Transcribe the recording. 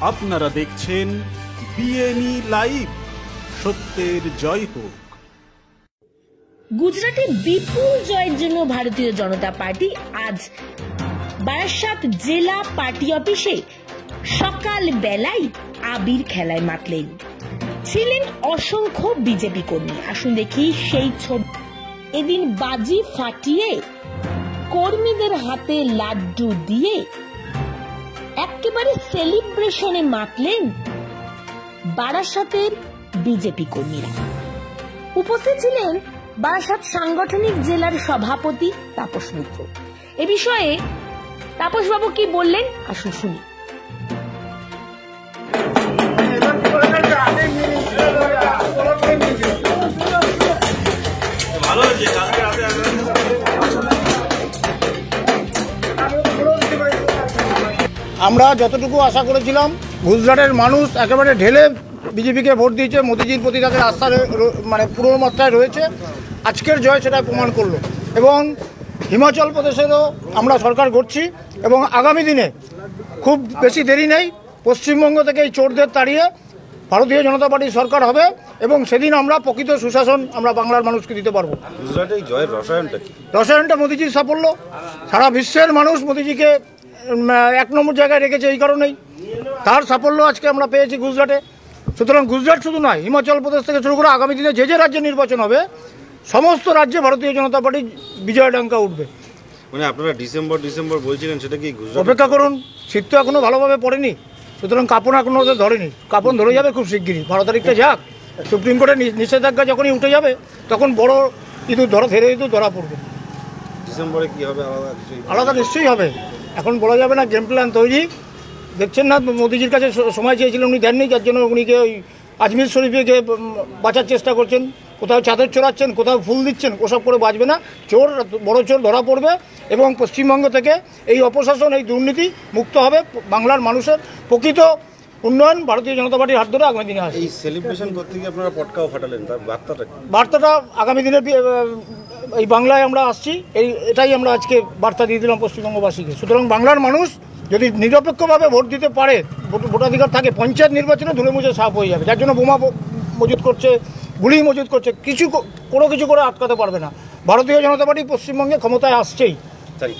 আপনারা দেখছেন বিএনই লাইভ সত্যের জয় হোক। গুজরাটে বিপুল জয়ের জন্য ভারতীয় জনতা পার্টি আজ বারাসাত জেলা পার্টি অফিসে সকাল বেলায় আবির খেলায় মাতলেন। ছিলেন অসংখ্য বিজেপি কর্মী। আসুন দেখি সেই ছবি। এদিন বাজি ফাটিয়ে কর্মীদের হাতে লাড্ডু দিয়ে একেবারে সেলিব্রেশনে মাতলেন বারাসাতের বিজেপি কর্মীরা। উপস্থিত ছিলেন বারাসাত সাংগঠনিক জেলার সভাপতি তাপস মিত্র। এ বিষয়ে তাপস বাবু কি বললেন? আসুন শুনি। আমরা যতটুকু আশা করেছিলাম গুজরাটের মানুষ একেবারে ঢেলে বিজেপিকে ভোট দিয়েছে মোদিজির প্রতি তাদের আস্থা মানে পুরো মাত্রায় রয়েছে। আজকের জয় সেটা প্রমাণ করল। এবং হিমাচল প্রদেশেরও আমরা সরকার করছি এবং আগামী দিনে খুব বেশি দেরি নেই পশ্চিমবঙ্গ থেকে এই চোরদের তাড়িয়ে ভারতীয় জনতা পার্টির সরকার হবে এবং সেদিন আমরা প্রকৃত সুশাসন আমরা বাংলার মানুষকে দিতে পারব। রসায়নটা মোদিজির সাফল্য। সারা বিশ্বের মানুষ মোদিজিকে এক নম্বর জায়গায় রেখেছে এই কারণেই। তার সাফল্য আজকে আমরা পেয়েছি গুজরাটে। সুতরাং গুজরাট শুধু নয় হিমাচল প্রদেশ থেকে শুরু করে আগামী দিনে যে যে রাজ্যে নির্বাচন হবে সমস্ত রাজ্যে ভারতীয় জনতা পার্টি বিজয় ডাঙ্কা উঠবে। মানে আপনারা ডিসেম্বর ডিসেম্বর বলছিলেন সেটা কি অপেক্ষা করুন শীত তো এখনও ভালোভাবে পড়েনি। সুতরাং কাপড় এখনও ওদের ধরেনি। কাপড় ধরে যাবে খুব শিগগিরই বারো তারিখটা যাক। সুপ্রিম কোর্টের নিষেধাজ্ঞা যখনই উঠে যাবে তখন বড় ইঁদুর ধরা ফেরে ইঁদুর ধরা পড়বে। ডিসেম্বরে কি হবে আলাদা আলাদা নিশ্চয়ই হবে। এখন বলা যাবে না গেম প্ল্যান তৈরি। দেখছেন না মোদিজির কাছে সময় চেয়েছিলেন উনি দেননি যার জন্য উনিকে ওই আজমির শরীফে গিয়ে বাঁচার চেষ্টা করছেন কোথাও চাদর চোরাচ্ছেন কোথাও ফুল দিচ্ছেন ওসব করে বাঁচবে না। চোর বড় চোর ধরা পড়বে এবং পশ্চিমবঙ্গ থেকে এই অপশাসন এই দুর্নীতি মুক্ত হবে বাংলার মানুষের প্রকৃত উন্নয়ন। ভারতীয় জনতা পার্টির হাত ধরে আগামী দিনে আসবে। এই সেলিব্রেশন করতে গিয়ে আপনারা পটকাও ফাটালেন তার বার্তাটা বার্তাটা আগামী দিনে এই বাংলায় আমরা আসছি, এই, এটাই আমরা আজকে বার্তা দিয়ে দিলাম পশ্চিমবঙ্গবাসীকে। সুতরাং বাংলার মানুষ যদি নিরপেক্ষভাবে ভোট দিতে পারে, ভোট- ভোটাধিকার থাকে, পঞ্চায়েত নির্বাচনে ধুলে মুছে সাফ হয়ে যাবে, যার জন্য বোমা মজুত করছে, গুলি মজুত করছে, কিছু কোনো কিছু করে আটকাতে পারবে না। ভারতীয় জনতা পার্টি পশ্চিমবঙ্গে ক্ষমতায় আসছেই। তারিখ